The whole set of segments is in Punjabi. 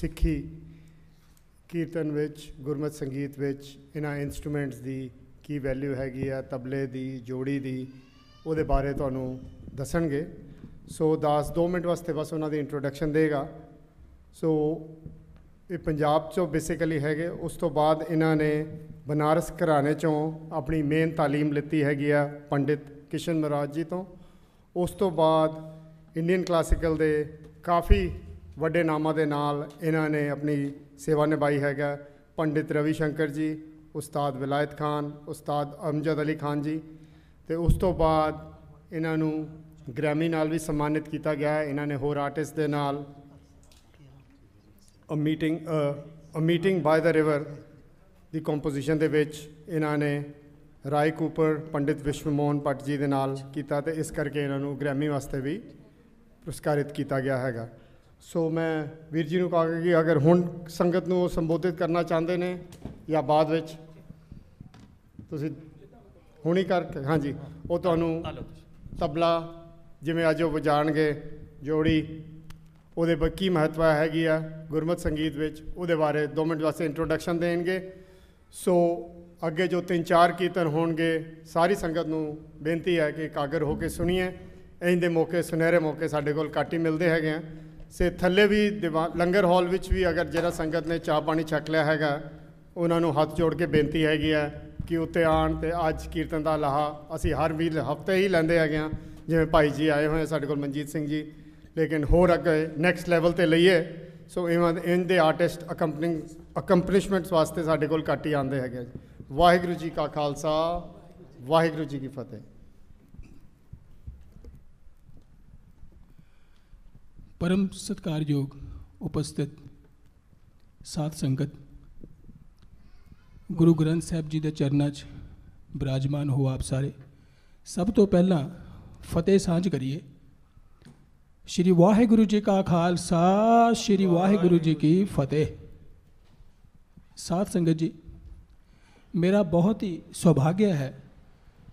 ਸਿੱਖੀ ਕੀਰਤਨ ਵਿੱਚ ਗੁਰਮਤਿ ਸੰਗੀਤ ਵਿੱਚ ਇਹਨਾਂ ਇਨਸਟਰੂਮੈਂਟਸ ਦੀ ਕੀ ਵੈਲਿਊ ਹੈਗੀ ਆ ਤਬਲੇ ਦੀ ਜੋੜੀ ਦੀ ਉਹਦੇ ਬਾਰੇ ਤੁਹਾਨੂੰ ਦੱਸਣਗੇ ਸੋ ਦਾਸ 2 ਮਿੰਟ ਵਾਸਤੇ ਬਸ ਉਹਨਾਂ ਦੀ ਇੰਟਰੋਡਕਸ਼ਨ ਦੇਗਾ ਸੋ ਇਹ ਪੰਜਾਬ ਚੋਂ ਬੇਸਿਕਲੀ ਹੈਗੇ ਉਸ ਤੋਂ ਬਾਅਦ ਇਹਨਾਂ ਨੇ ਬਨਾਰਸ ਘਰਾਣੇ ਚੋਂ ਆਪਣੀ ਮੇਨ تعلیم ਲਿੱਤੀ ਹੈਗੀ ਆ ਪੰਡਿਤ ਕਿਸ਼ਨ ਮਹਾਰਾਜ ਜੀ ਤੋਂ ਉਸ ਤੋਂ ਬਾਅਦ ਇੰਡੀਅਨ ਕਲਾਸੀਕਲ ਦੇ ਕਾਫੀ ਵੱਡੇ ਨਾਮਾਂ ਦੇ ਨਾਲ ਇਹਨਾਂ ਨੇ ਆਪਣੀ ਸੇਵਾ ਨਿਭਾਈ ਹੈਗਾ। ਪੰਡਿਤ ਰਵੀ ਸ਼ੰਕਰ ਜੀ, ਉਸਤਾਦ ਵਿਲਾਇਤ ਖਾਨ, ਉਸਤਾਦ ਅਮਜਦ ਅਲੀ ਖਾਨ ਜੀ ਤੇ ਉਸ ਤੋਂ ਬਾਅਦ ਇਹਨਾਂ ਨੂੰ ਗ੍ਰੈਮੀ ਨਾਲ ਵੀ ਸਨਮਾਨਿਤ ਕੀਤਾ ਗਿਆ ਹੈ। ਇਹਨਾਂ ਨੇ ਹੋਰ ਆਰਟਿਸਟ ਦੇ ਨਾਲ a meeting a meeting by the river the composition ਦੇ ਵਿੱਚ ਇਹਨਾਂ ਨੇ ਰਾਏ ਕੂਪਰ, ਪੰਡਿਤ ਵਿਸ਼ਵਮੋਹਨ ਭੱਟ ਜੀ ਦੇ ਨਾਲ ਕੀਤਾ ਤੇ ਇਸ ਕਰਕੇ ਇਹਨਾਂ ਨੂੰ ਗ੍ਰੈਮੀ ਵਾਸਤੇ ਵੀ ਪੁਰਸਕਾਰਿਤ ਕੀਤਾ ਗਿਆ ਹੈਗਾ। ਸੋ ਮੈਂ ਵੀਰ ਜੀ ਨੂੰ ਕਹਾਂਗਾ ਕਿ ਅਗਰ ਹੁਣ ਸੰਗਤ ਨੂੰ ਉਹ ਸੰਬੋਧਿਤ ਕਰਨਾ ਚਾਹੁੰਦੇ ਨੇ ਜਾਂ ਬਾਅਦ ਵਿੱਚ, ਤੁਸੀਂ ਹੁਣੀ ਕਰਕੇ ਹਾਂਜੀ, ਉਹ ਤੁਹਾਨੂੰ ਤਬਲਾ ਜਿਵੇਂ ਅੱਜ ਉਹ ਵਜਾਣਗੇ, ਜੋੜੀ, ਉਹਦੇ ਬ ਕੀ ਮਹੱਤਵ ਹੈਗੀ ਆ ਗੁਰਮਤ ਸੰਗੀਤ ਵਿੱਚ, ਉਹਦੇ ਬਾਰੇ 2 ਮਿੰਟ ਵਾਸਤੇ ਇੰਟਰੋਡਕਸ਼ਨ ਦੇਣਗੇ। ਸੋ ਅੱਗੇ ਜੋ ਤਿੰਨ ਚਾਰ ਕੀਰਤਨ ਹੋਣਗੇ, ਸਾਰੀ ਸੰਗਤ ਨੂੰ ਬੇਨਤੀ ਹੈ ਕਿ ਕਾਗਰ ਹੋ ਕੇ ਸੁਣੀਏ। ਇੰਜ ਦੇ ਮੌਕੇ, ਸੁਨਹਿਰੇ ਮੌਕੇ ਸਾਡੇ ਕੋਲ ਘੱਟ ਹੀ ਮਿਲਦੇ ਹੈਗੇ ਆ। ਸੇ ਥੱਲੇ ਵੀ ਦੀਵਾ- ਲੰਗਰ ਹਾਲ ਵਿੱਚ ਵੀ ਅਗਰ ਜਿਹੜਾ ਸੰਗਤ ਨੇ ਚਾਹ ਪਾਣੀ ਛਕ ਲਿਆ ਹੈਗਾ, ਉਹਨਾਂ ਨੂੰ ਹੱਥ ਜੋੜ ਕੇ ਬੇਨਤੀ ਹੈਗੀ ਆ ਕਿ ਉੱਤੇ ਆਣ ਤੇ ਅੱਜ ਕੀਰਤਨ ਦਾ ਲਾਹਾ ਅਸੀਂ ਹਰ ਵੀਰ ਹਫ਼ਤੇ ਹੀ ਲੈਂਦੇ ਹੈਗੇ ਆ। ਜਿਵੇਂ ਭਾਈ ਜੀ ਆਏ ਹੋਏ ਆ ਸਾਡੇ ਕੋਲ, ਮਨਜੀਤ ਸਿੰਘ ਜੀ। ਲੇਕਿਨ ਹੋਰ ਅੱਗੇ ਨੈਕਸਟ ਲੈਵਲ ਤੇ ਲਈਏ, ਸੋ ਇਵਾਂ ਇਨ ਦੇ ਆਰਟਿਸਟ ਅਕੰਪਨਿੰਗ ਅਕੰਪਲਿਸ਼ਮੈਂਟਸ ਵਾਸਤੇ ਸਾਡੇ ਕੋਲ ਘੱਟ ਹੀ ਆਉਂਦੇ ਹੈਗੇ ਵਾਹਿਗੁਰੂ ਜੀ ਕਾ ਖਾਲਸਾ, ਵਾਹਿਗੁਰੂ ਜੀ ਕੀ ਫਤਿਹ। ਪਰਮ ਸਤਿਕਾਰਯੋਗ ਉਪਸਥਿਤ ਸਾਧ ਸੰਗਤ ਗੁਰੂ ਗ੍ਰੰਥ ਸਾਹਿਬ ਜੀ ਦੇ ਚਰਨਾਂ 'ਚ ਬਿਰਾਜਮਾਨ ਹੋ ਆਪ ਸਾਰੇ ਸਭ ਤੋਂ ਪਹਿਲਾਂ ਫਤਿਹ ਸਾਂਝ ਕਰੀਏ ਸ਼੍ਰੀ ਵਾਹਿਗੁਰੂ ਜੀ ਕਾ ਖਾਲਸਾ ਸ਼੍ਰੀ ਵਾਹਿਗੁਰੂ ਜੀ ਕੀ ਫਤਿਹ ਸਾਧ ਸੰਗਤ ਜੀ ਮੇਰਾ ਬਹੁਤ ਹੀ ਸੁਭਾਗਿਆ ਹੈ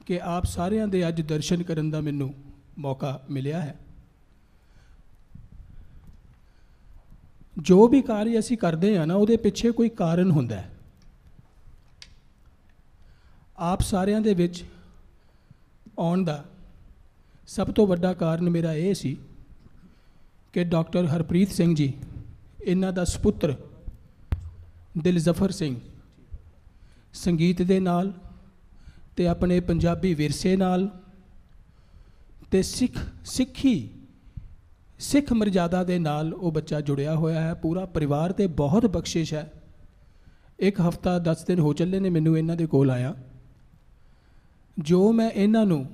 ਕਿ ਆਪ ਸਾਰਿਆਂ ਦੇ ਅੱਜ ਦਰਸ਼ਨ ਕਰਨ ਦਾ ਮੈਨੂੰ ਮੌਕਾ ਮਿਲਿਆ ਹੈ ਜੋ ਵੀ ਕਾਰਜ ਅਸੀਂ ਕਰਦੇ ਆ ਨਾ, ਉਹਦੇ ਪਿੱਛੇ ਕੋਈ ਕਾਰਨ ਹੁੰਦਾ ਹੈ। ਆਪ ਸਾਰਿਆਂ ਦੇ ਵਿੱਚ ਆਉਣ ਦਾ ਸਭ ਤੋਂ ਵੱਡਾ ਕਾਰਨ ਮੇਰਾ ਇਹ ਸੀ ਕਿ ਡਾਕਟਰ ਹਰਪ੍ਰੀਤ ਸਿੰਘ ਜੀ, ਇਹਨਾਂ ਦਾ ਸੁਪੁੱਤਰ ਦਿਲਜ਼ਫਰ ਸਿੰਘ ਸੰਗੀਤ ਦੇ ਨਾਲ ਤੇ ਆਪਣੇ ਪੰਜਾਬੀ ਵਿਰਸੇ ਨਾਲ ਤੇ ਸਿੱਖ ਸਿੱਖੀ ਸਿੱਖ ਮਰਜ਼ਾਦਾ ਦੇ ਨਾਲ ਉਹ ਬੱਚਾ ਜੁੜਿਆ ਹੋਇਆ ਹੈ, ਪੂਰਾ ਪਰਿਵਾਰ ਤੇ ਬਹੁਤ ਬਖਸ਼ਿਸ਼ ਹੈ। ਇੱਕ ਹਫਤਾ 10 ਦਿਨ ਹੋ ਚੱਲੇ ਨੇ ਮੈਨੂੰ ਇਹਨਾਂ ਦੇ ਕੋਲ ਆਇਆ। ਜੋ ਮੈਂ ਇਹਨਾਂ ਨੂੰ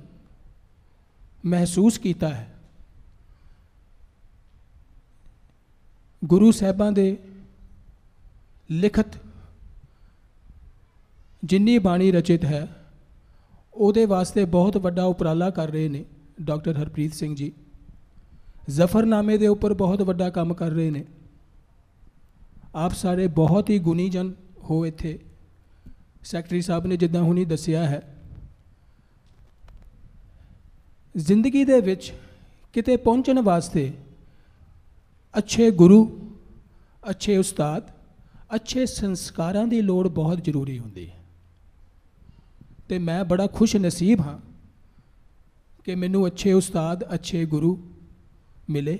ਮਹਿਸੂਸ ਕੀਤਾ ਹੈ, ਗੁਰੂ ਸਾਹਿਬਾਂ ਦੇ ਲਿਖਤ ਜਿੰਨੀ ਬਾਣੀ ਰਚਿਤ ਹੈ, ਉਹਦੇ ਵਾਸਤੇ ਬਹੁਤ ਵੱਡਾ ਉਪਰਾਲਾ ਕਰ ਰਹੇ ਨੇ ਡਾਕਟਰ ਹਰਪ੍ਰੀਤ ਸਿੰਘ ਜੀ। ਜ਼ਫਰਨਾਮੇ ਦੇ ਉੱਪਰ ਬਹੁਤ ਵੱਡਾ ਕੰਮ ਕਰ ਰਹੇ ਨੇ। ਆਪ ਸਾਰੇ ਬਹੁਤ ਹੀ ਗੁਣੀਜਨ ਹੋ ਇੱਥੇ। ਸੈਕਟਰੀ ਸਾਹਿਬ ਨੇ ਜਿੱਦਾਂ ਹੁਣੀ ਦੱਸਿਆ ਹੈ, ਜ਼ਿੰਦਗੀ ਦੇ ਵਿੱਚ ਕਿਤੇ ਪਹੁੰਚਣ ਵਾਸਤੇ ਅੱਛੇ ਗੁਰੂ, ਅੱਛੇ ਉਸਤਾਦ, ਅੱਛੇ ਸੰਸਕਾਰਾਂ ਦੀ ਲੋੜ ਬਹੁਤ ਜ਼ਰੂਰੀ ਹੁੰਦੀ ਹੈ। ਤੇ ਮੈਂ ਬੜਾ ਖੁਸ਼ ਨਸੀਬ ਹਾਂ ਕਿ ਮੈਨੂੰ ਅੱਛੇ ਉਸਤਾਦ, ਅੱਛੇ ਗੁਰੂ ਮਿਲੇ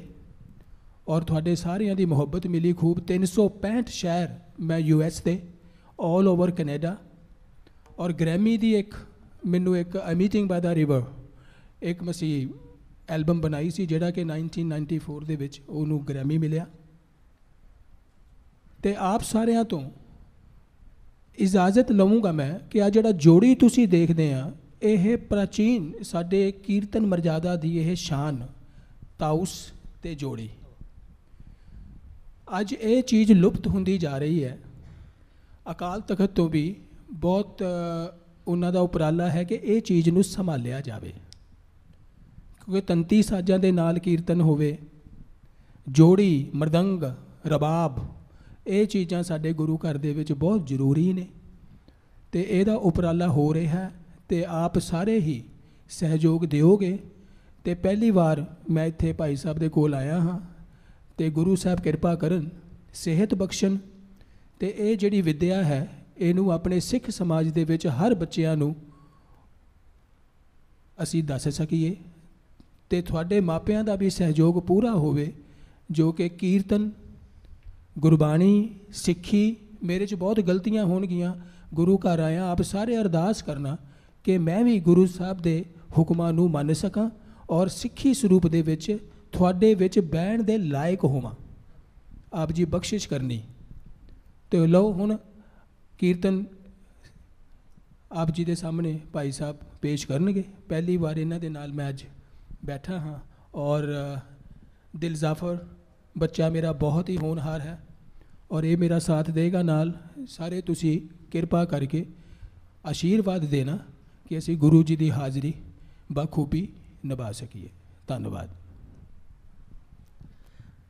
ਔਰ ਤੁਹਾਡੇ ਸਾਰਿਆਂ ਦੀ ਮੁਹੱਬਤ ਮਿਲੀ ਖੂਬ। 365 ਸ਼ਹਿਰ ਮੈਂ ਯੂ ਐਸ ਦੇ 올 ਓਵਰ ਕੈਨੇਡਾ ਔਰ ਗ੍ਰੈਮੀ ਦੀ ਇੱਕ, ਮੈਨੂੰ ਇੱਕ ਮੀਟਿੰਗ ਬਾਈ ਦਾ ਰਿਵਰ ਇੱਕ ਮਸੀ ਐਲਬਮ ਬਣਾਈ ਸੀ ਜਿਹੜਾ ਕਿ 1994 ਦੇ ਵਿੱਚ ਉਹਨੂੰ ਗ੍ਰੈਮੀ ਮਿਲਿਆ। ਤੇ ਆਪ ਸਾਰਿਆਂ ਤੋਂ ਇਜਾਜ਼ਤ ਲਵਾਂਗਾ ਮੈਂ ਕਿ ਆ ਜਿਹੜਾ ਜੋੜੀ ਤੁਸੀਂ ਦੇਖਦੇ ਆ, ਇਹ ਪ੍ਰਾਚੀਨ ਸਾਡੇ ਕੀਰਤਨ ਮਰਜ਼ਾਦਾ ਦੀ ਇਹ ਸ਼ਾਨ ਤਾਉਸ ਤੇ ਜੋੜੀ। ਅੱਜ ਇਹ ਚੀਜ਼ ਲੁਪਤ ਹੁੰਦੀ ਜਾ ਰਹੀ ਹੈ। ਅਕਾਲ ਤਖਤ ਤੋਂ ਵੀ ਬਹੁਤ ਉਹਨਾਂ ਦਾ ਉਪਰਾਲਾ ਹੈ ਕਿ ਇਹ ਚੀਜ਼ ਨੂੰ ਸੰਭਾਲਿਆ ਜਾਵੇ। ਕਿਉਂਕਿ ਤੰਤੀ ਸਾਜ਼ਾਂ ਦੇ ਨਾਲ ਕੀਰਤਨ ਹੋਵੇ, ਜੋੜੀ, ਮਰਦੰਗ, ਰਬਾਬ, ਇਹ ਚੀਜ਼ਾਂ ਸਾਡੇ ਗੁਰੂ ਘਰ ਦੇ ਵਿੱਚ ਬਹੁਤ ਜ਼ਰੂਰੀ ਨੇ। ਤੇ ਇਹਦਾ ਉਪਰਾਲਾ ਹੋ ਰਿਹਾ ਹੈ ਤੇ ਆਪ ਸਾਰੇ ਹੀ ਸਹਿਯੋਗ ਦਿਓਗੇ। ਤੇ ਪਹਿਲੀ ਵਾਰ ਮੈਂ ਇੱਥੇ ਭਾਈ ਸਾਹਿਬ ਦੇ ਕੋਲ ਆਇਆ ਹਾਂ ਤੇ ਗੁਰੂ ਸਾਹਿਬ ਕਿਰਪਾ ਕਰਨ, ਸਿਹਤ ਬਖਸ਼ਣ ਤੇ ਇਹ ਜਿਹੜੀ ਵਿੱਦਿਆ ਹੈ, ਇਹਨੂੰ ਆਪਣੇ ਸਿੱਖ ਸਮਾਜ ਦੇ ਵਿੱਚ ਹਰ ਬੱਚਿਆਂ ਨੂੰ ਅਸੀਂ ਦੱਸ ਸਕੀਏ ਤੇ ਤੁਹਾਡੇ ਮਾਪਿਆਂ ਦਾ ਵੀ ਸਹਿਯੋਗ ਪੂਰਾ ਹੋਵੇ, ਜੋ ਕਿ ਕੀਰਤਨ, ਗੁਰਬਾਣੀ, ਸਿੱਖੀ, ਮੇਰੇ 'ਚ ਬਹੁਤ ਗਲਤੀਆਂ ਹੋਣਗੀਆਂ, ਗੁਰੂ ਘਰ ਆਇਆ ਆਪ ਸਾਰੇ ਅਰਦਾਸ ਕਰਨਾ ਕਿ ਮੈਂ ਵੀ ਗੁਰੂ ਸਾਹਿਬ ਦੇ ਹੁਕਮਾਂ ਨੂੰ ਮੰਨ ਸਕਾਂ ਔਰ ਸਿੱਖੀ ਸਰੂਪ ਦੇ ਵਿੱਚ ਤੁਹਾਡੇ ਵਿੱਚ ਬਹਿਣ ਦੇ ਲਾਇਕ ਹੋਵਾਂ। ਆਪ ਜੀ ਬਖਸ਼ਿਸ਼ ਕਰਨੀ। ਤੇ ਲਓ ਹੁਣ ਕੀਰਤਨ ਆਪ ਜੀ ਦੇ ਸਾਹਮਣੇ ਭਾਈ ਸਾਹਿਬ ਪੇਸ਼ ਕਰਨਗੇ। ਪਹਿਲੀ ਵਾਰ ਇਹਨਾਂ ਦੇ ਨਾਲ ਮੈਂ ਅੱਜ ਬੈਠਾ ਹਾਂ ਔਰ ਦਿਲ ਜ਼ਾਫਰ, ਬੱਚਾ ਮੇਰਾ ਬਹੁਤ ਹੀ ਹੋਣਹਾਰ ਹੈ ਔਰ ਇਹ ਮੇਰਾ ਸਾਥ ਦੇਗਾ ਨਾਲ। ਸਾਰੇ ਤੁਸੀਂ ਕਿਰਪਾ ਕਰਕੇ ਆਸ਼ੀਰਵਾਦ ਦੇਣਾ ਕਿ ਅਸੀਂ ਗੁਰੂ ਜੀ ਦੀ ਹਾਜ਼ਰੀ ਬਖੂਬੀ ਨਿਭਾ ਸਕੀਏ। ਧੰਨਵਾਦ।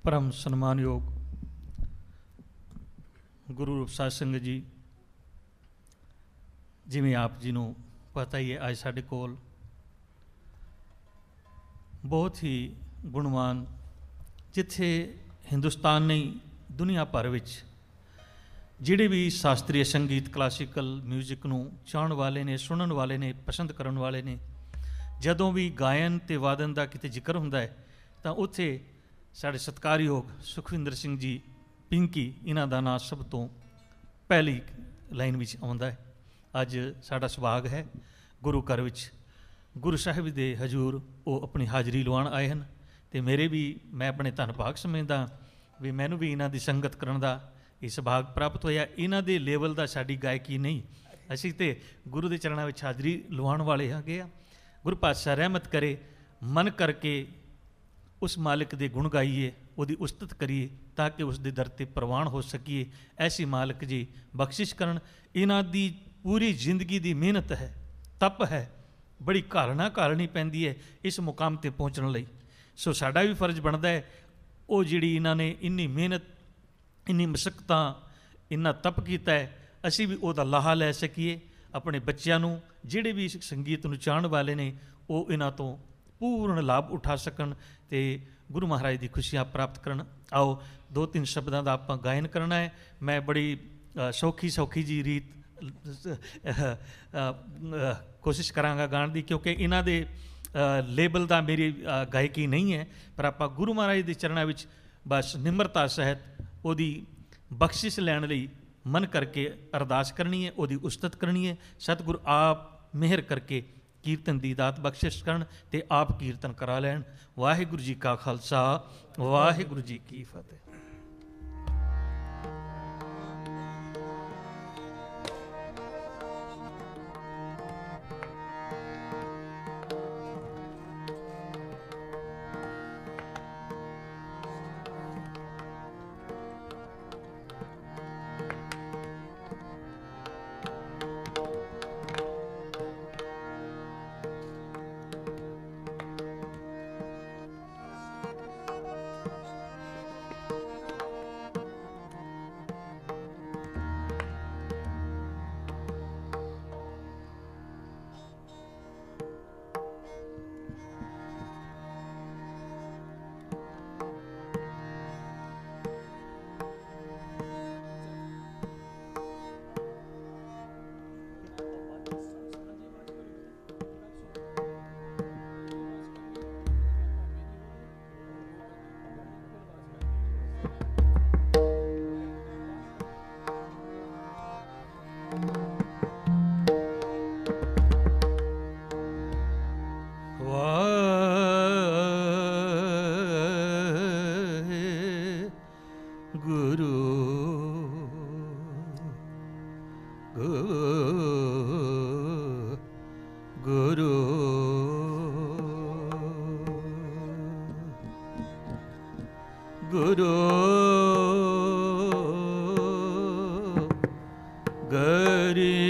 ਪਰਮ ਸਨਮਾਨਯੋਗ ਗੁਰੂ ਰੂਪਸਾਹਿਬ ਸਿੰਘ ਜੀ, ਜਿਵੇਂ ਆਪ ਜੀ ਨੂੰ ਪਤਾ ਹੀ ਹੈ, ਅੱਜ ਸਾਡੇ ਕੋਲ ਬਹੁਤ ਹੀ ਗੁਣਵਾਨ, ਜਿੱਥੇ ਹਿੰਦੁਸਤਾਨ ਨਹੀਂ, ਦੁਨੀਆ ਭਰ ਵਿੱਚ ਜਿਹੜੇ ਵੀ ਸ਼ਾਸਤਰੀ ਸੰਗੀਤ, ਕਲਾਸੀਕਲ 뮤직 ਨੂੰ ਚਾਹਣ ਵਾਲੇ ਨੇ, ਸੁਣਨ ਵਾਲੇ ਨੇ, ਪਸੰਦ ਕਰਨ ਵਾਲੇ ਨੇ ਜਦੋਂ ਵੀ ਗਾਇਨ ਤੇ ਵਾਦਨ ਦਾ ਕਿਤੇ ਜ਼ਿਕਰ ਹੁੰਦਾ ਹੈ, ਤਾਂ ਉੱਥੇ ਸਾਡੇ ਸਤਿਕਾਰਯੋਗ ਸੁਖਵਿੰਦਰ ਸਿੰਘ ਜੀ ਪਿੰਕੀ, ਇਹਨਾਂ ਦਾ ਨਾਂ ਸਭ ਤੋਂ ਪਹਿਲੀ ਲਾਈਨ ਵਿੱਚ ਆਉਂਦਾ ਹੈ। ਅੱਜ ਸਾਡਾ ਸੁਭਾਗ ਹੈ, ਗੁਰੂ ਘਰ ਵਿੱਚ ਗੁਰੂ ਸਾਹਿਬ ਦੇ ਹਜੂਰ ਉਹ ਆਪਣੀ ਹਾਜ਼ਰੀ ਲਵਾਉਣ ਆਏ ਹਨ ਤੇ ਮੇਰੇ ਵੀ, ਮੈਂ ਆਪਣੇ ਧੰਨ ਭਾਗ ਸਮਝਦਾ ਵੀ ਮੈਨੂੰ ਵੀ ਇਹਨਾਂ ਦੀ ਸੰਗਤ ਕਰਨ ਦਾ ਇਹ ਸੁਭਾਗ ਪ੍ਰਾਪਤ ਹੋਇਆ। ਇਹਨਾਂ ਦੇ ਲੈਵਲ ਦਾ ਸਾਡੀ ਗਾਇਕੀ ਨਹੀਂ, ਅਸੀਂ ਤੇ ਗੁਰੂ ਦੇ ਚਰਨਾਂ ਵਿੱਚ ਹਾਜ਼ਰੀ ਲਵਾਉਣ ਵਾਲੇ ਹੈਗੇ ਆ। ਗੁਰੂ ਪਾਤਸ਼ਾਹ ਰਹਿਮਤ ਕਰੇ, ਮਨ ਕਰਕੇ ਉਸ ਮਾਲਕ ਦੇ ਗੁਣ ਗਾਈਏ, ਉਹਦੀ ਉਸਤਤ ਕਰੀਏ, ਤਾਂ ਕਿ ਉਸ ਦੇ ਦਰ ਤੇ ਪ੍ਰਵਾਨ ਹੋ ਸਕੀਏ। ਐਸੀ ਮਾਲਕ ਜੀ, ਬਖਸ਼ਿਸ਼ ਕਰਨ, ਇਹਨਾਂ ਦੀ ਪੂਰੀ ਜ਼ਿੰਦਗੀ ਦੀ ਮਿਹਨਤ ਹੈ, ਤਪ ਹੈ, ਬੜੀ ਘਾਲਣਾ ਘਾਲਣੀ ਪੈਂਦੀ ਹੈ ਇਸ ਮੁਕਾਮ ਤੇ ਪਹੁੰਚਣ ਲਈ। ਸੋ ਸਾਡਾ ਵੀ ਫਰਜ਼ ਬਣਦਾ ਹੈ, ਉਹ ਜਿਹੜੀ ਇਹਨਾਂ ਨੇ ਇੰਨੀ ਮਿਹਨਤ, ਇੰਨੀ ਮਸ਼ਕਤਾਂ, ਇੰਨਾ ਤਪ ਕੀਤਾ ਹੈ, ਅਸੀਂ ਵੀ ਉਹਦਾ ਲਾਹਾ ਲੈ ਸਕੀਏ। ਆਪਣੇ ਬੱਚਿਆਂ ਨੂੰ, ਜਿਹੜੇ ਵੀ ਸੰਗੀਤ ਨੂੰ ਚਾਹਣ ਵਾਲੇ ਨੇ, ਉਹ ਇਹਨਾਂ ਤੋਂ ਪੂਰਨ ਲਾਭ ਉਠਾ ਸਕਣ ਤੇ ਗੁਰੂ ਮਹਾਰਾਜ ਦੀ ਖੁਸ਼ੀਆਂ ਪ੍ਰਾਪਤ ਕਰਨ। ਆਓ ਦੋ ਤਿੰਨ ਸ਼ਬਦਾਂ ਦਾ ਆਪਾਂ ਗਾਇਨ ਕਰਨਾ ਹੈ। ਮੈਂ ਬੜੀ ਸੌਖੀ ਸੌਖੀ ਜੀ ਰੀਤ ਕੋਸ਼ਿਸ਼ ਕਰਾਂਗਾ ਗਾਣ ਦੀ, ਕਿਉਂਕਿ ਇਹਨਾਂ ਦੇ ਲੇਬਲ ਦਾ ਮੇਰੀ ਗਾਇਕੀ ਨਹੀਂ ਹੈ, ਪਰ ਆਪਾਂ ਗੁਰੂ ਮਹਾਰਾਜ ਦੇ ਚਰਨਾਂ ਵਿੱਚ ਬਸ ਨਿਮਰਤਾ ਸਹਿਤ ਉਹਦੀ ਬਖਸ਼ਿਸ਼ ਲੈਣ ਲਈ ਮਨ ਕਰਕੇ ਅਰਦਾਸ ਕਰਨੀ ਹੈ, ਉਹਦੀ ਉਸਤਤ ਕਰਨੀ ਹੈ। ਸਤਿਗੁਰ ਆਪ ਮਿਹਰ ਕਰਕੇ ਕੀਰਤਨ ਦੀ ਦਾਤ ਬਖਸ਼ਿਸ਼ ਕਰਨ ਤੇ ਆਪ ਕੀਰਤਨ ਕਰਾ ਲੈਣ। ਵਾਹਿਗੁਰੂ ਜੀ ਕਾ ਖਾਲਸਾ, ਵਾਹਿਗੁਰੂ ਜੀ ਕੀ ਫਤਿਹ। हरे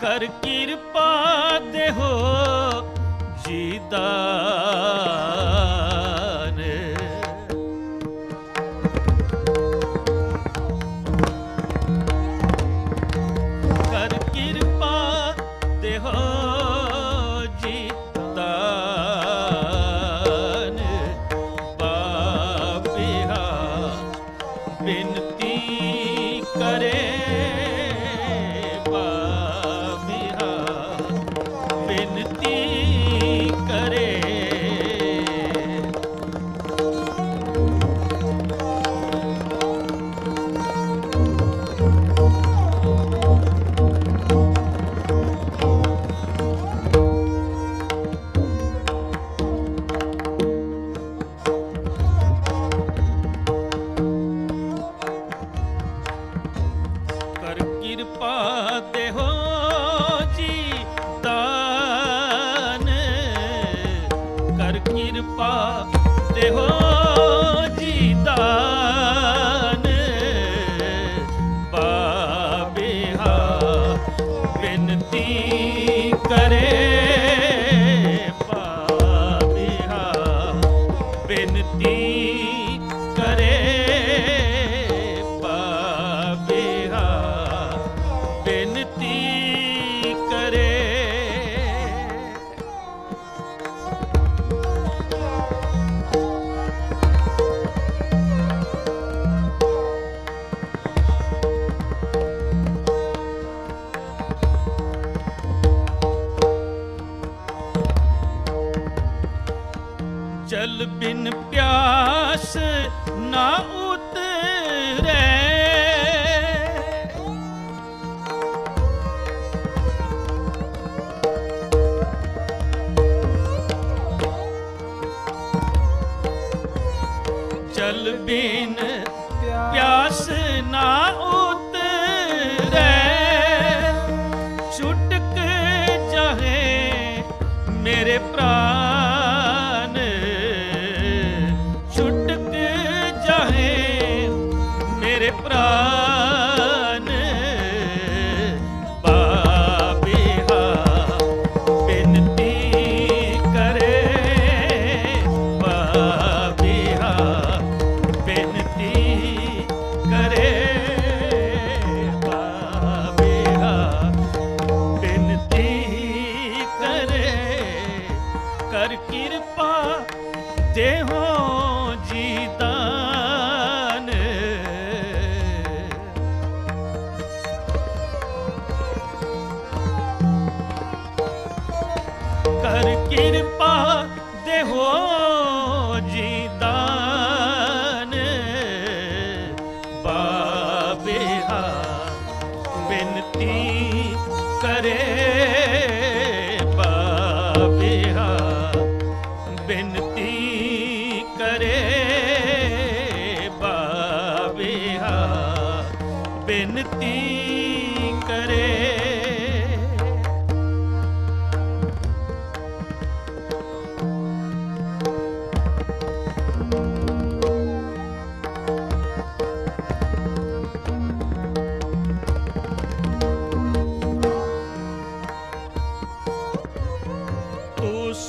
ਕਰ ਕਿਰਪਾ ਦੇਹੋ ਦਾ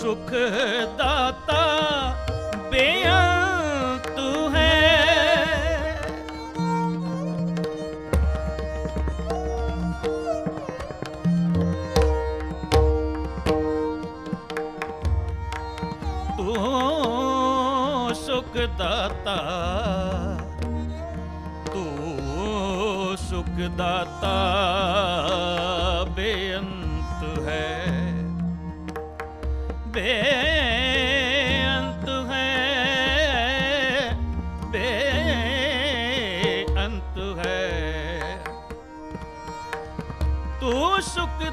ਸੁਖ ਦਾਤਾ ਬੇਅੰਤ ਤੂੰ ਹੈ। ਤੂੰ ਸੁਖ ਦਾਤਾ ਤੂੰ ਸੁਖ ਦਾਤਾ। ਵੇ ਅੰਤ ਹੈ ਬੇ ਅੰਤ ਹੈ। ਤੂੰ ਸੁਖ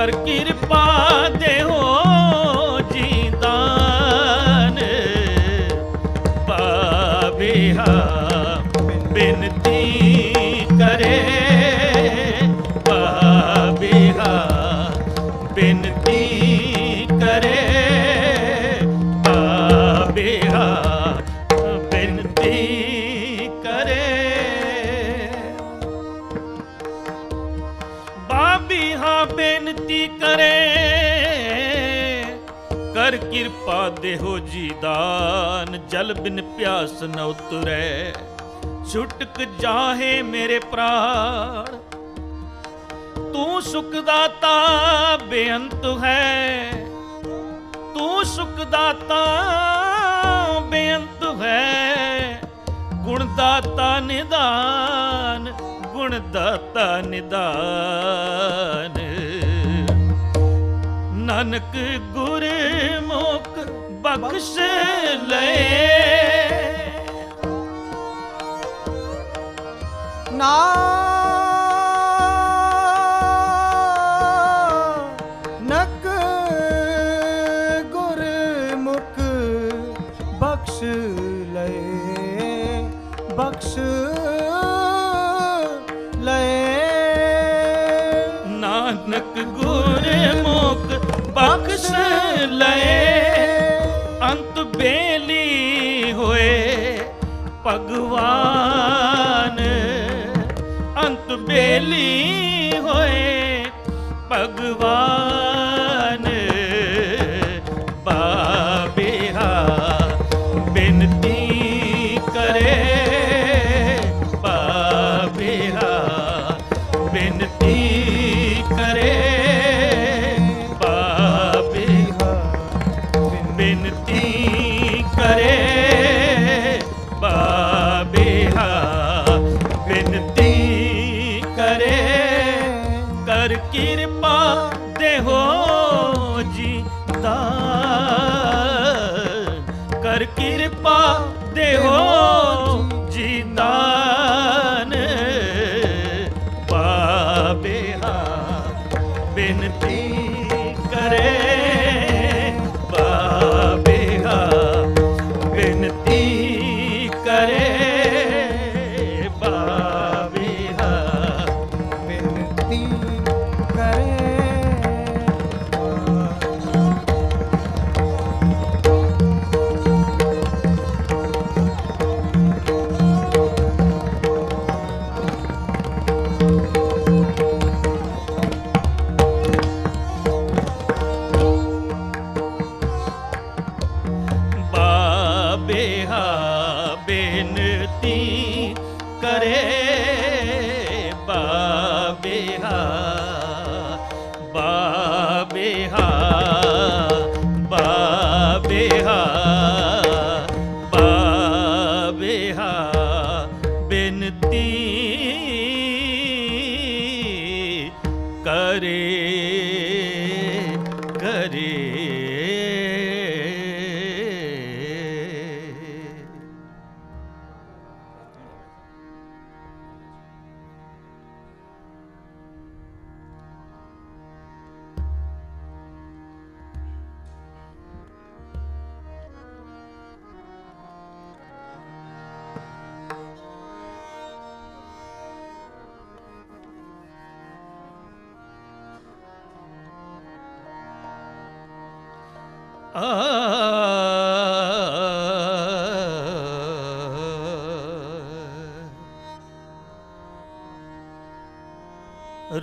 ਕਰ ਕਿਰਪਾ ਕਿਰਪਾ ਜੀ ਦਾਨ ਜਲ ਬਿਨ ਪਿਆਸ ਨ ਉਤਰੈ। ਛੁਟਕ ਜਾਹੇ ਮੇਰੇ ਪ੍ਰਾਣ, ਤੂੰ ਸੁਖ ਦਾਤਾ ਬੇਅੰਤ ਹੈ। ਤੂੰ ਸੁਖ ਦਾਤਾ ਬੇਅੰਤ ਹੈ। ਗੁਣ ਦਾਤਾ ਨਿਦਾਨ ਗੁਣ ਦਾਤਾ ਨਿਦਾਨ। ਨਾਨਕ ਗੁਰਮੁਖ ਬਖਸ਼ ਲਏ। ਨਾਨਕ ਭਗਵਾਨ। ਅੰਤ ਬੇਲੀ ਹੋਏ ਭਗਵਾਨ।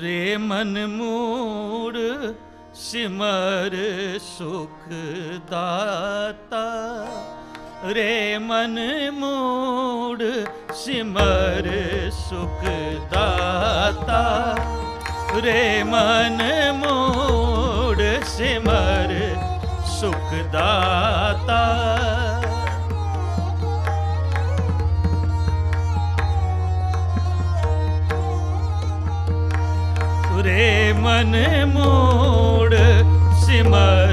ਰੇ ਮਨ ਮੂੜ ਸਿਮਰ ਸੁਖ ਦਾਤਾ ਰੇ ਮਨ ਮੂੜ ਸਿਮਰ ਸੁਖ ਦਾਤਾ ਰੇ ਮਨ ਮੂੜ ਸਿਮਰ ਸੁਖ ਦਾਤਾ। ਰੇ ਮਨ ਮੋੜ ਸਿਮਰ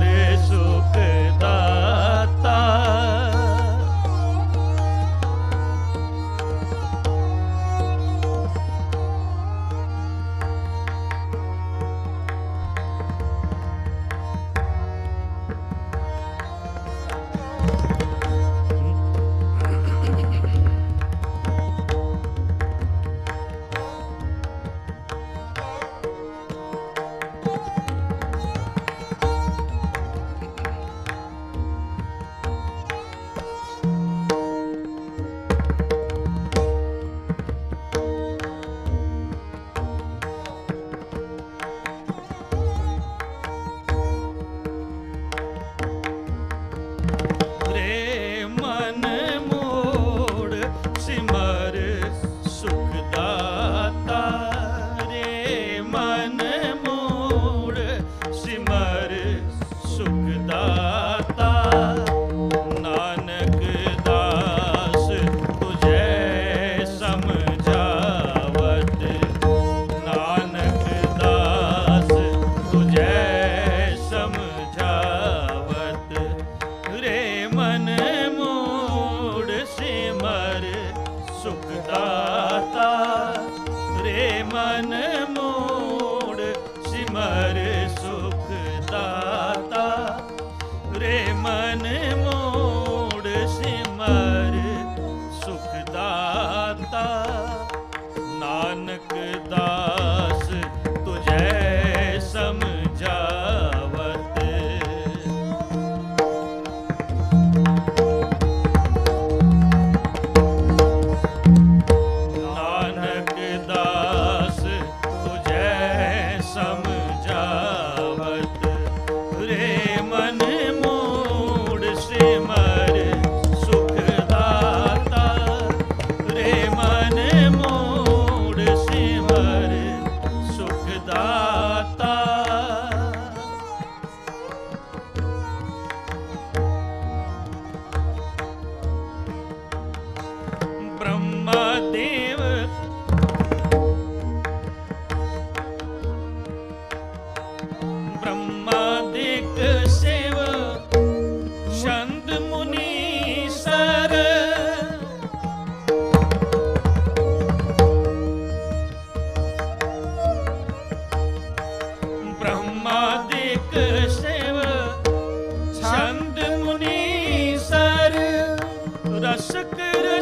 शकर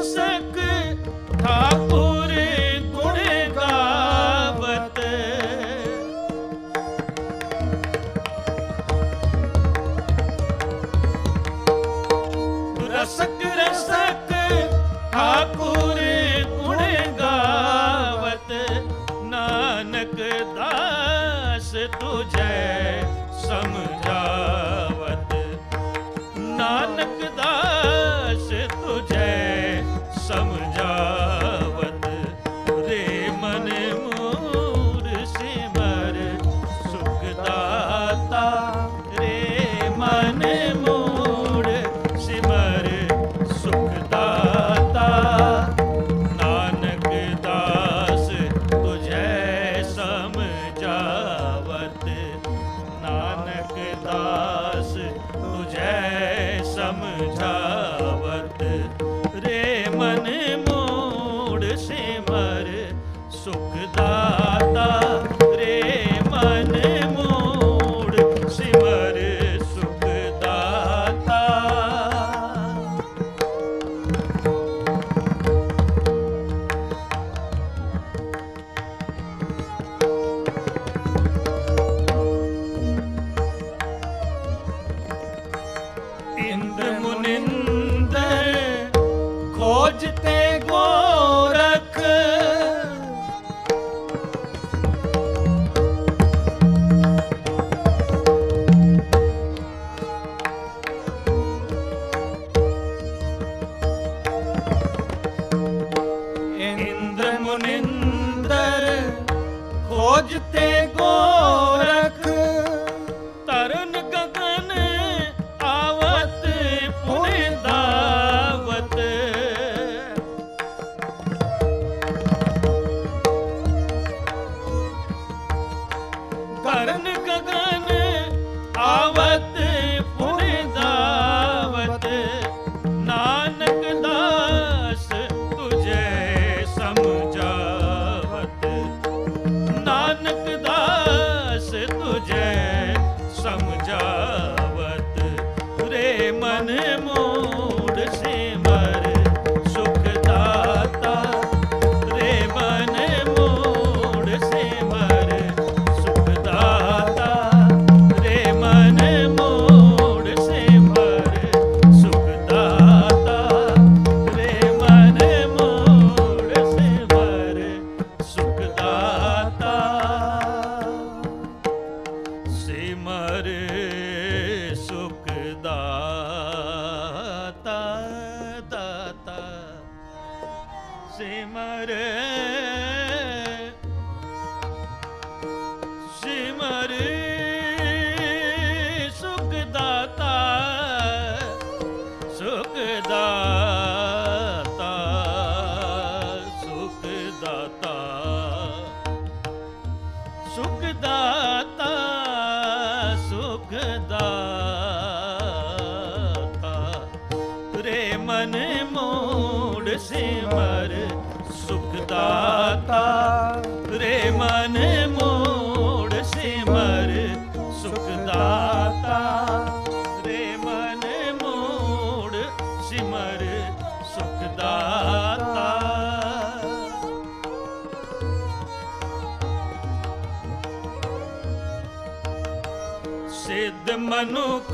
ਮਨੁਖ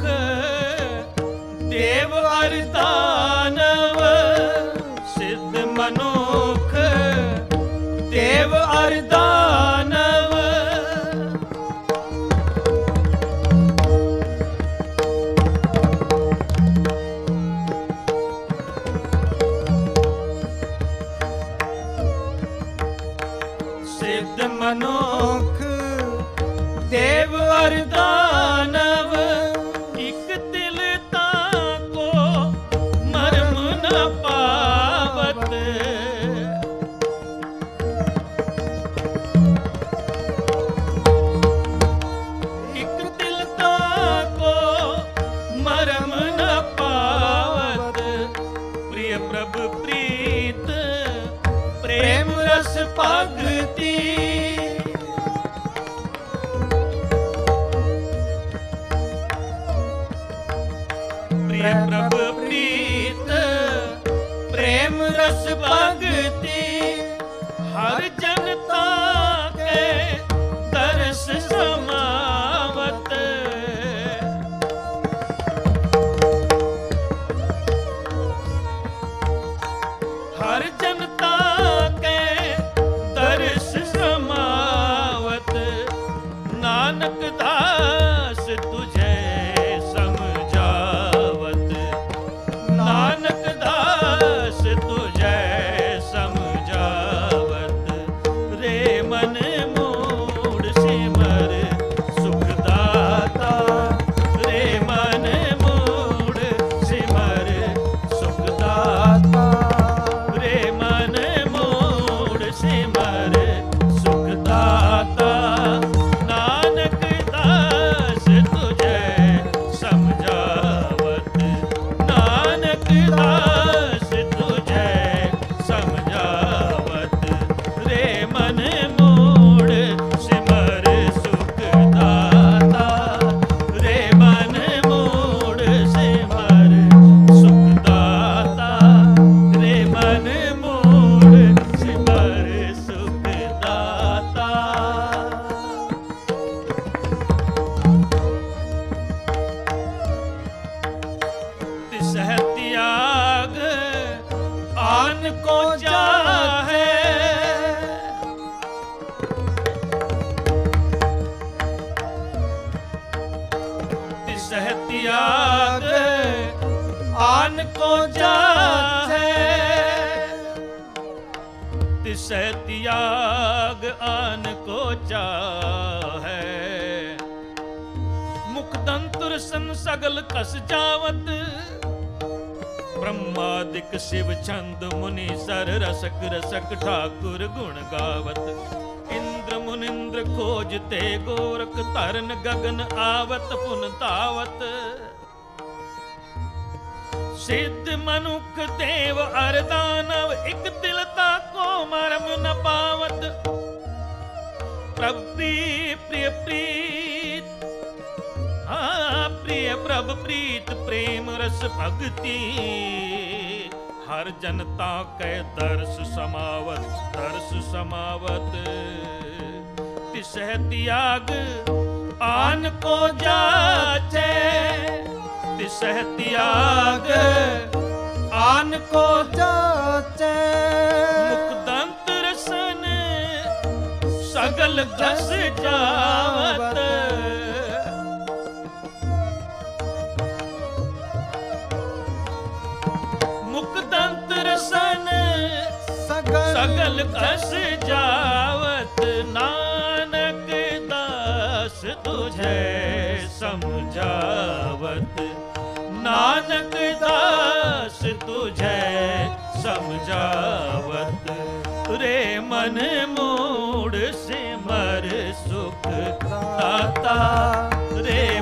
ਦੇਵ ਅਰ ਤਿਸਹਿ ਤਿਆਗ ਆਨ ਕੋ ਜਾਚੈ। ਤਿਸਹਿ ਤਿਆਗ ਆਨ ਕੋ ਜਾਚੈ। ਮੁਖ ਦੰਤ ਰਸਨ ਸਗਲ ਜਸ ਜਾਵਤ। ਮੁਖ ਦੰਤ ਰਸਨ ਸਗਲ ਕਸ ਜਾਵਤ। ਨਾਨਕ ਦਾਸ ਤੁਝੈ ਸਮਝਾਵਤ ਨਾਨਕ ਦਾਸ ਤੁਝੈ ਸਮਝਾਵਤ ਰੇ ਮਨ ਮੂੜ ਸਿਮਰ ਸੁਖ ਦਾਤਾ ਰੇ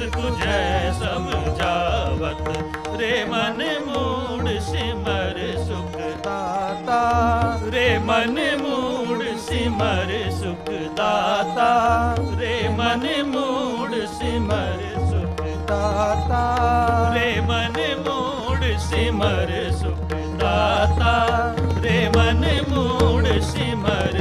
ਦਾਸ ਤੁਝੈ ਸਮਝਾਵਤ ਰੇ ਮਨ ਮੂੜ ਸਿਮਰ ਸੁਖ ਦਾਤਾ ਰੇ ਮਨ ਮੂੜ ਸਿਮਰ ਸੁਖ ਦਾਤਾ ਰੇ ਮਨ ਮੂੜ ਸਿਮਰ ਸੁਖ ਦਾਤਾ ਰੇ ਮਨ ਮੂੜ ਸਿਮਰ ਸੁਖ ਦਾਤਾ ਰੇ ਮਨ ਮੂੜ ਸਿਮਰ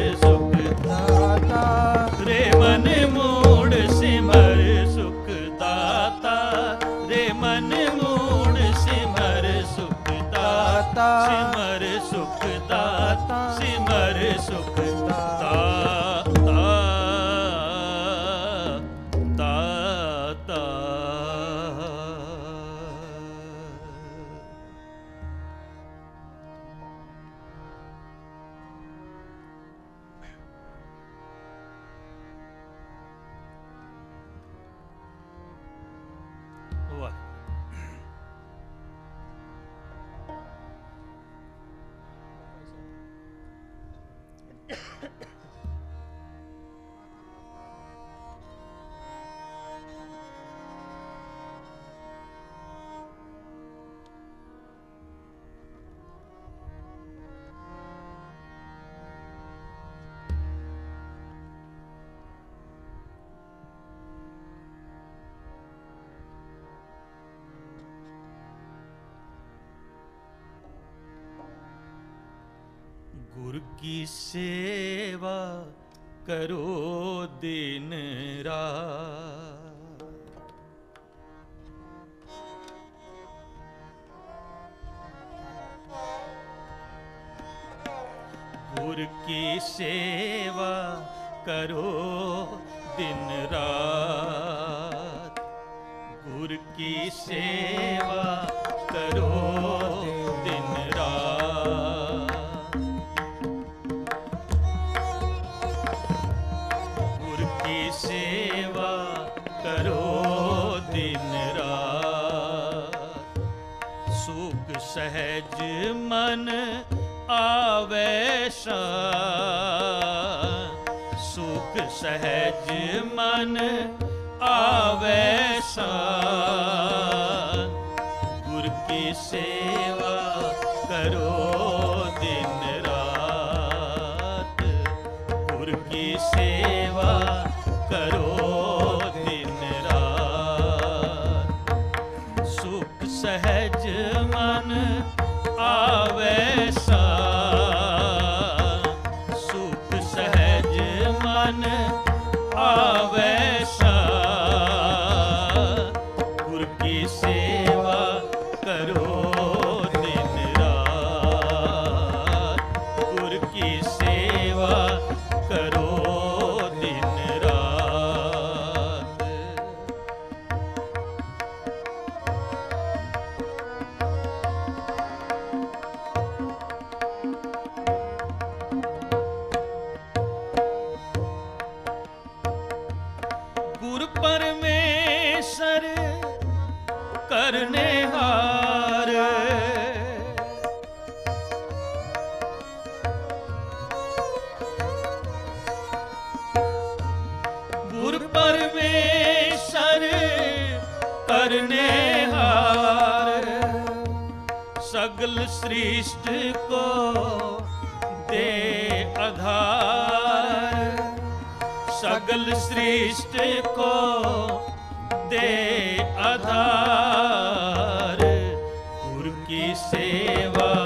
ਸੇਵਾ ਕਰੋ ਦਿਨ ਰਾਤ। ਗੁਰ ਕੀ ਸੇਵਾ ਕਰੋ ਦਿਨ ਰਾਤ। ਗੁਰ ਕੀ ਸੇਵਾ ਕਰੋ ਸਹਿਜ ਮਨ ਆਵੇ ਸ਼ਾਂ ਸੁਖ ਸਹਿਜ ਮਨ ਆਵੇ ਸ਼ਾਂ ਗੁਰ ਸਗਲ ਸ੍ਰਿਸ਼ਟ ਕੋ ਦੇ ਆਧਾਰ। ਸਗਲ ਸ੍ਰਿਸ਼ਟ ਕੋ ਦੇ ਆਧਾਰ। ਗੁਰ ਕੀ ਸੇਵਾ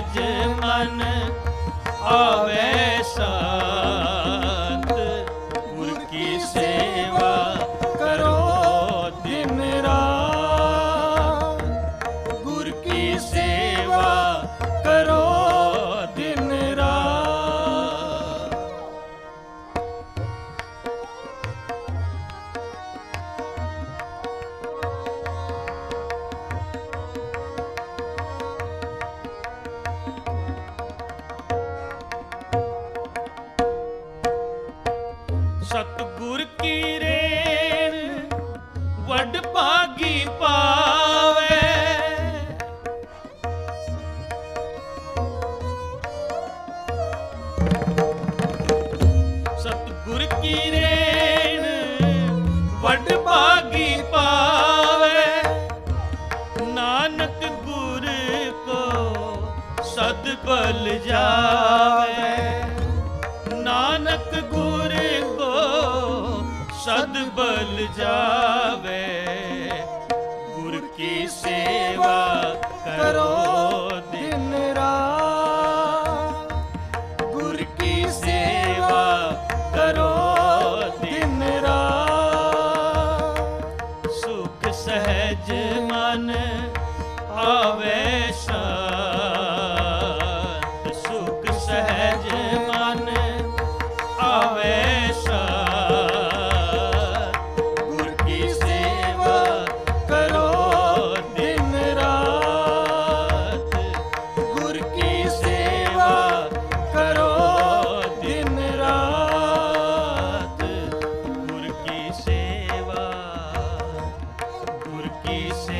ਸਹਿਜ ਮਨ ਆਵੇ ਸਾਤ ਗੁਰ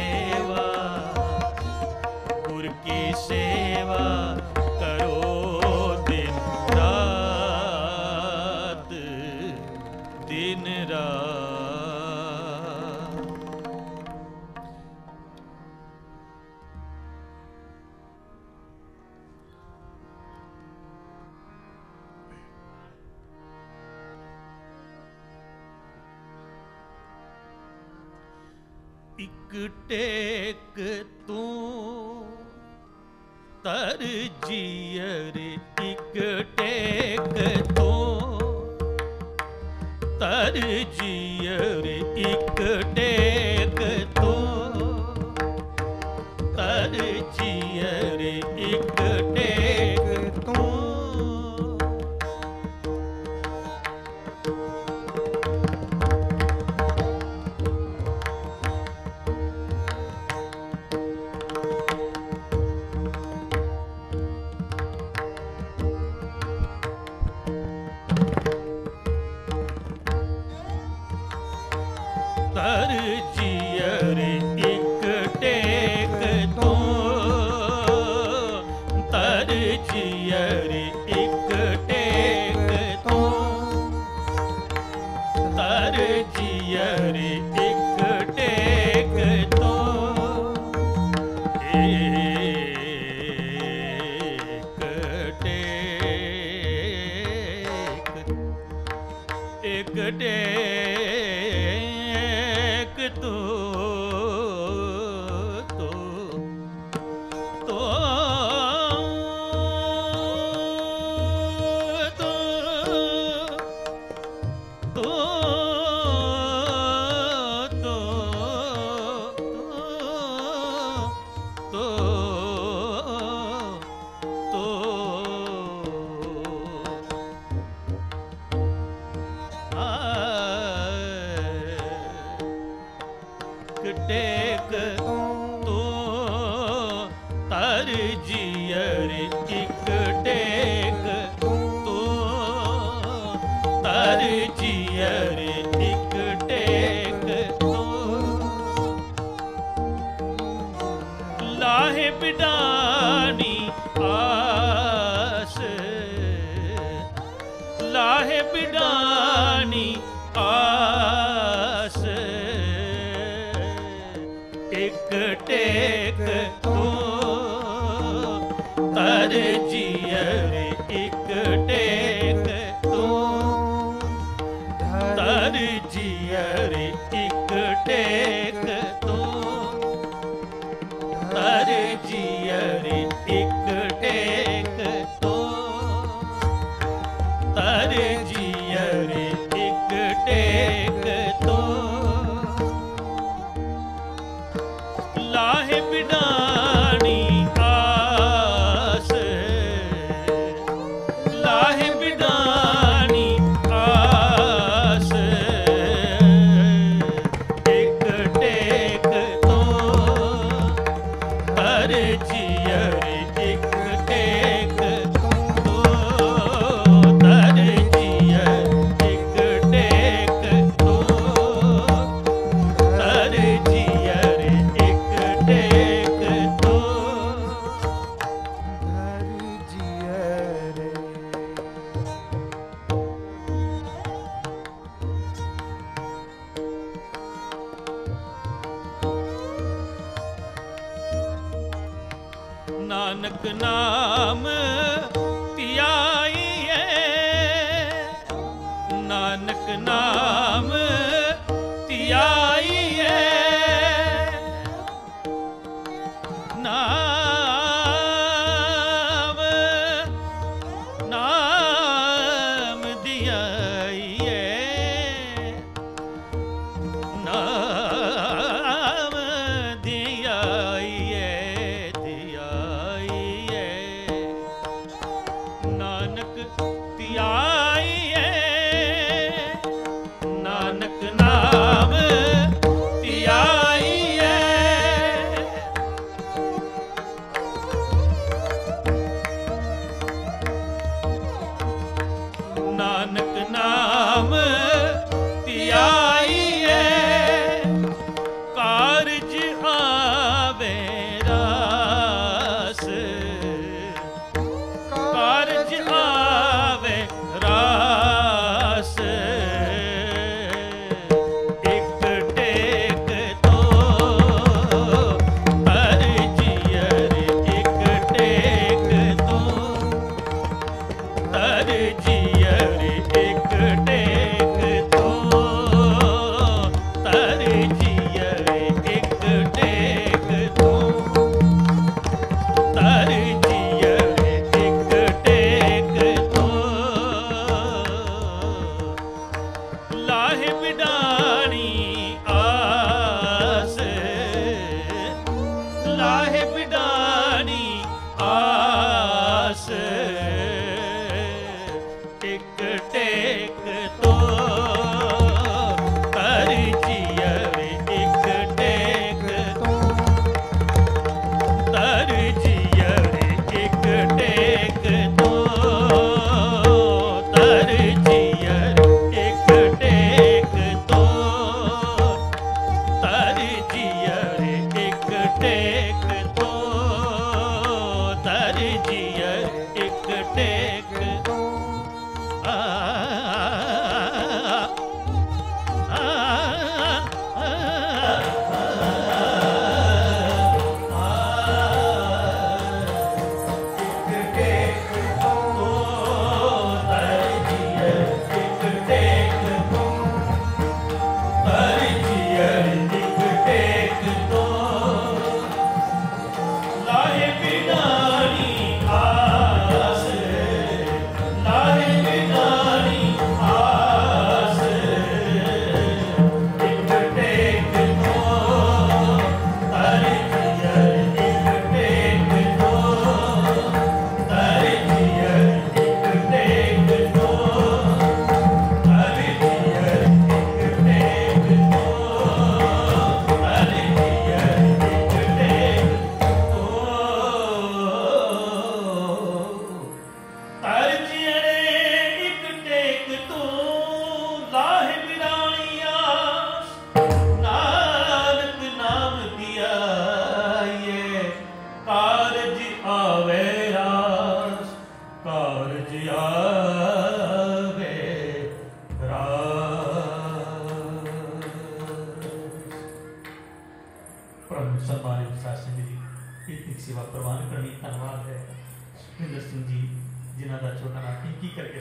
ਲਾਹੇ ਬਿਡਾਣੀ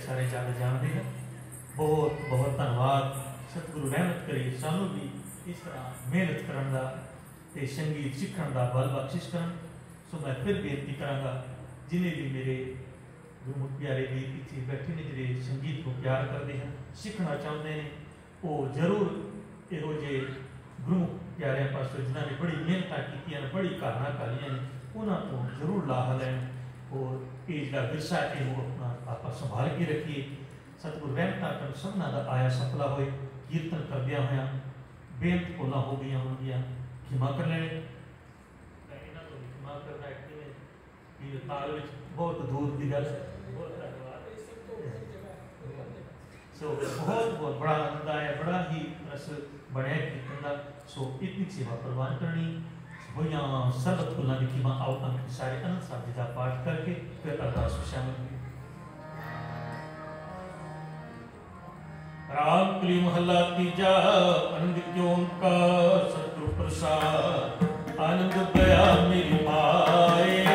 ਸਾਰੇ ਜਗ ਜਾਣਦੇ ਹਨ ਬਹੁਤ ਬਹੁਤ ਧੰਨਵਾਦ। ਸਤਿਗੁਰੂ ਰਹਿਮਤ ਕਰੇ ਸਾਨੂੰ ਵੀ ਇਸ ਤਰ੍ਹਾਂ ਮਿਹਨਤ ਕਰਨ ਦਾ ਤੇ ਸੰਗੀਤ ਸਿੱਖਣ ਦਾ ਬਲ ਬਖਸ਼ਿਸ਼ ਕਰਨ। ਸੋ ਮੈਂ ਫਿਰ ਬੇਨਤੀ ਕਰਾਂਗਾ, ਜਿਨੇ ਵੀ ਮੇਰੇ ਗੁਰਮੁਖ ਪਿਆਰੇ ਵੀ ਇੱਥੇ ਬੈਠੇ ਨੇ, ਜਿਹੜੇ ਸੰਗੀਤ ਨੂੰ ਪਿਆਰ ਕਰਦੇ ਹਨ, ਸਿੱਖਣਾ ਚਾਹੁੰਦੇ ਨੇ, ਉਹ ਜ਼ਰੂਰ ਇਹੋ ਜੇ ਗੁਰਮੁਖ ਪਿਆਰਿਆਂ ਪਾਸੋਂ ਜਿਨ੍ਹਾਂ ਨੇ ਬੜੀ ਮਿਹਨਤਾਂ ਕੀਤੀਆਂ ਬੜੀ ਕਾਰਨਾ ਕਰੀਆਂ ਨੇ, ਉਹਨਾਂ ਤੋਂ ਜ਼ਰੂਰ ਲਾਹਾ ਲੈਣ। ਔਰ ਇਹ ਜਿਹੜਾ ਵਿਰਸਾ ਹੈ ਆਪਾਂ ਸੰਭਾਲ ਕੇ ਰੱਖੀਏ। ਸਤਿਗੁਰ ਰਹਿਮਤ ਆਪਨ ਸਭਨਾ ਦਾ ਆਇਆ ਸਫਲਾ ਹੋਏ ਕੀਰਤਨ ਕਰਦਿਆਂ ਹੋਇਆ ਬੇਅੰਤ ਕੋਲਾ ਹੋ ਗਈਆਂ ਹੋਣਗੀਆਂ। ਖਿਮਾ ਕਰ ਲੈਣੇ। ਤਾਂ ਇਹਨਾਂ ਤੋਂ ਖਿਮਾ ਕਰਨਾ ਇੱਕ ਇਹ ਤਾਲ ਵਿੱਚ ਬਹੁਤ ਦੂਰ ਦੀ ਗੱਲ। ਸੋ ਬਹੁਤ ਬਹੁਤ ਬੜਾ ਆਨੰਦ ਆਇਆ ਬੜਾ ਹੀ ਰਸ ਬਣਿਆ ਕੀਰਤਨ ਦਾ। ਸੋ ਇਤਨੀ ਸੇਵਾ ਪ੍ਰਵਾਨ ਕਰਨੀ। ਹੋਇਆ ਸਰਬਤ ਕੁਲਾਂ ਦੀ ਕੀਮਾ ਆਉ ਸਾਰੇ ਅਨੰਦ ਸਾਹਿਬ ਦਾ ਪਾਠ ਕਰਕੇ ਫਿਰ ਅਰਦਾਸ ਸ਼ਾਮਿਲ ਰਾਮਕਲੀ ਮਹੱਲਾ ਤੀਜਾ ਅਨੰਦ ਕਿਉਂ ਓੰਕਾਰ ਸਤਿਗੁਰ ਪ੍ਰਸਾਦ। ਆਨੰਦ ਪਿਆ ਮੇਰੀ ਮਾਏ।